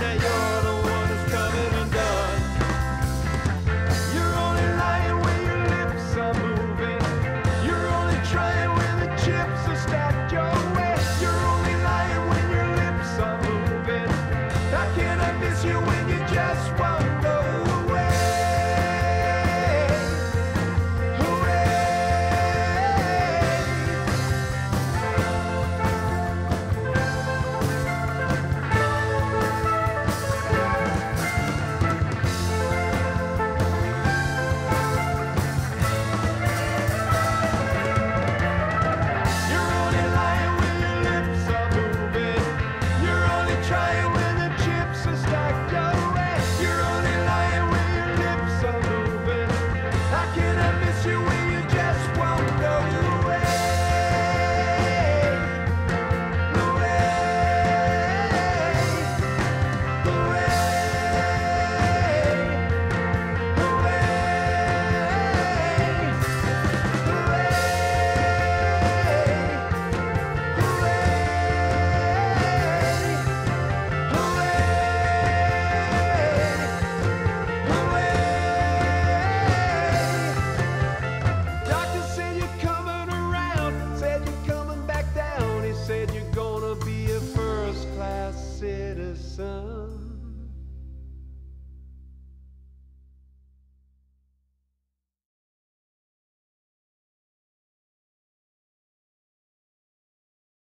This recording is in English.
But medicine.